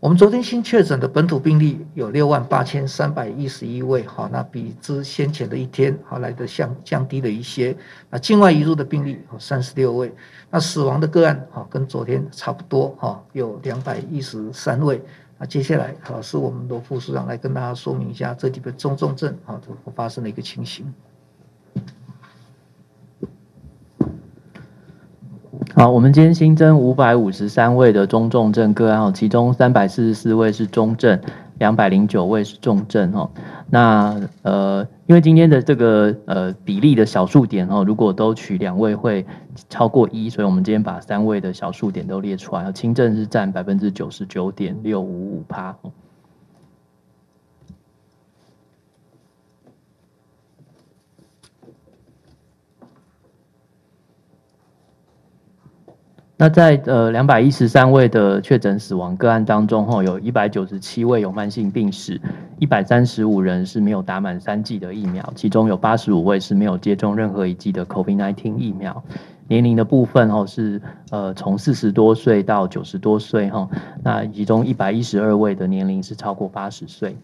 我们昨天新确诊的本土病例有六万八千三百一十一位，好，那比之先前的一天好来的降降低了一些。那境外移入的病例有三十六位，那死亡的个案好跟昨天差不多，哈，有两百一十三位。那接下来好是我们罗副署长来跟大家说明一下这里边中重症啊发生的一个情形。好，我们今天新增五百五十三位的中重症个案哦，其中三百四十四位是中症，两百零九位是重症哦。那呃，因为今天的这个呃比例的小数点哦，如果都取两位会超过一，所以我们今天把三位的小数点都列出来，轻症是占百分之九十九点六五五趴。那在呃两百一十三位的确诊死亡个案当中，吼，有一百九十七位有慢性病史，一百三十五人是没有打满三剂的疫苗，其中有八十五位是没有接种任何一剂的 COVID-19 疫苗。年龄的部分，吼是呃从四十多岁到九十多岁，哈，那其中一百一十二位的年龄是超过八十岁。